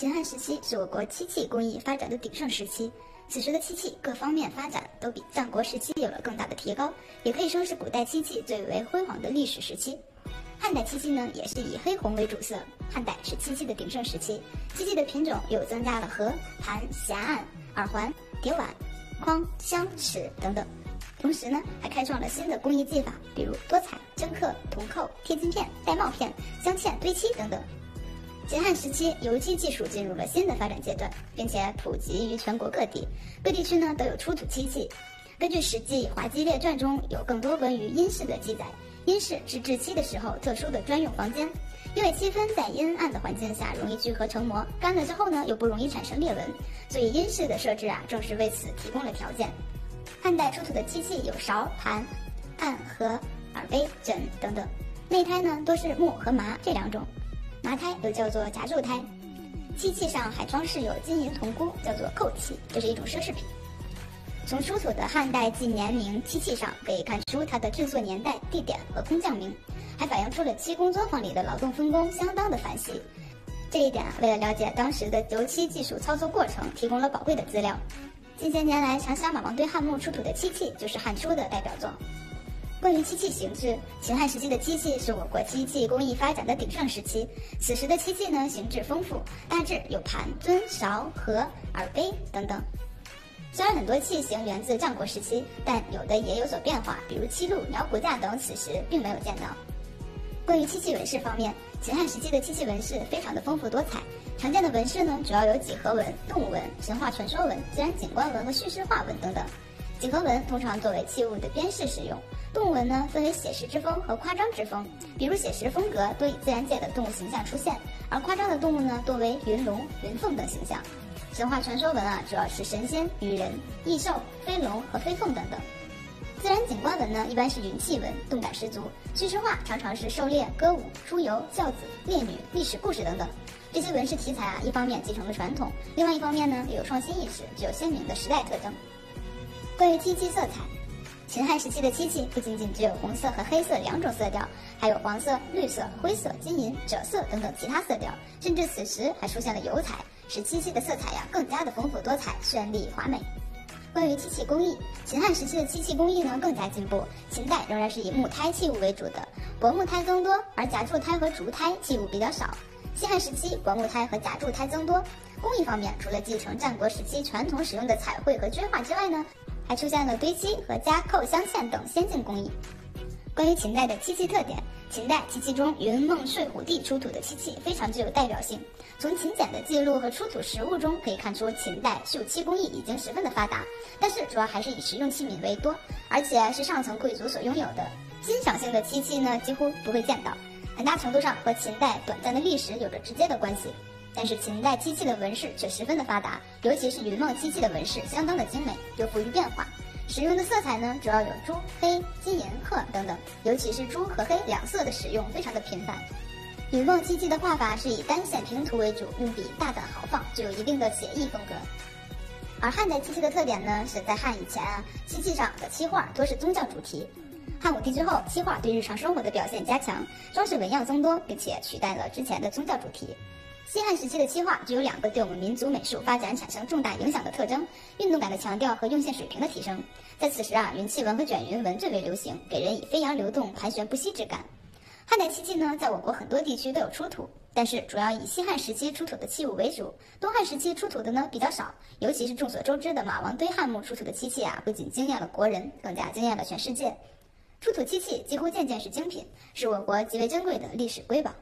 秦汉时期是我国漆器工艺发展的鼎盛时期，此时的漆器各方面发展都比战国时期有了更大的提高，也可以说是古代漆器最为辉煌的历史时期。汉代漆器呢，也是以黑红为主色。汉代是漆器的鼎盛时期，漆器的品种又增加了盒、盘、匣案、耳环、碟碗、框、箱、齿等等。同时呢，还开创了新的工艺技法，比如多彩、针刻、铜扣、贴金片、带帽片、镶嵌、堆漆等等。秦汉时期，油漆技术进入了新的发展阶段，并且普及于全国各地，各地区呢都有出土漆器。根据《史记·滑稽列传》中有更多关于阴室的记载，阴室是制漆的时候特殊的专用房间，因为漆分在阴暗的环境下容易聚合成膜，干了之后呢又不容易产生裂纹，所以阴室的设置啊正是为此提供了条件。汉代出土的漆器有勺、盘、案、和、耳杯、枕等等，内胎呢多是木和麻这两种。麻胎又叫做夹柱胎，漆器上还装饰有金银铜箍，叫做扣漆，这是一种奢侈品。从出土的汉代纪年名漆器上可以看出它的制作年代、地点和工匠名，还反映出了漆工作坊里的劳动分工相当的繁细。这一点啊，为了了解当时的油漆技术操作过程，提供了宝贵的资料。近些年来，长沙马王堆汉墓出土的漆器就是汉初的代表作。关于漆器形制，秦汉时期的漆器是我国漆器工艺发展的鼎盛时期。此时的漆器呢，形制丰富，大致有盘、尊、勺、盒、耳杯等等。虽然很多器型源自战国时期，但有的也有所变化，比如漆鹿、鸟骨架等，此时并没有见到。关于漆器纹饰方面，秦汉时期的漆器纹饰非常的丰富多彩。常见的纹饰呢，主要有几何纹、动物纹、神话传说纹、自然景观纹和叙事画纹等等。几何纹通常作为器物的边饰使用。动物纹呢，分为写实之风和夸张之风。比如写实风格多以自然界的动物形象出现，而夸张的动物呢，多为云龙、云凤等形象。神话传说纹啊，主要是神仙、女人、异兽、飞龙和飞凤等等。自然景观纹呢，一般是云气纹，动感十足。叙事画常常是狩猎、歌舞、出游、孝子、烈女、历史故事等等。这些纹饰题材啊，一方面继承了传统，另外一方面呢，又有创新意识，具有鲜明的时代特征。关于漆器色彩。秦汉时期的漆器不仅仅只有红色和黑色两种色调，还有黄色、绿色、灰色、金银、赭色等等其他色调，甚至此时还出现了油彩，使漆器的色彩呀更加的丰富多彩、绚丽华美。关于漆器工艺，秦汉时期的漆器工艺呢更加进步，秦代仍然是以木胎器物为主的，薄木胎增多，而夹柱胎和竹胎器物比较少。西汉时期，薄木胎和夹柱胎增多。工艺方面，除了继承战国时期传统使用的彩绘和镌画之外呢？还出现了堆漆和加扣镶嵌等先进工艺。关于秦代的漆器特点，秦代漆器中云梦睡虎地出土的漆器非常具有代表性。从秦简的记录和出土实物中可以看出，秦代绣漆工艺已经十分的发达，但是主要还是以实用器皿为多，而且是上层贵族所拥有的。欣赏性的漆器呢，几乎不会见到，很大程度上和秦代短暂的历史有着直接的关系。但是秦代漆器的纹饰却十分的发达，尤其是云梦漆器的纹饰相当的精美，又富于变化。使用的色彩呢，主要有朱、黑、金银、褐等等，尤其是朱和黑两色的使用非常的频繁。云梦漆器的画法是以单线平涂为主，用笔大胆豪放，具有一定的写意风格。而汉代漆器的特点呢，是在汉以前啊，漆器上的漆画多是宗教主题。汉武帝之后，漆画对日常生活的表现加强，装饰纹样增多，并且取代了之前的宗教主题。西汉时期的漆画具有两个对我们民族美术发展产生重大影响的特征：运动感的强调和用线水平的提升。在此时啊，云气纹和卷云纹最为流行，给人以飞扬流动、盘旋不息之感。汉代漆器呢，在我国很多地区都有出土，但是主要以西汉时期出土的器物为主，东汉时期出土的呢比较少。尤其是众所周知的马王堆汉墓出土的漆器啊，不仅惊艳了国人，更加惊艳了全世界。出土漆器几乎件件是精品，是我国极为珍贵的历史瑰宝。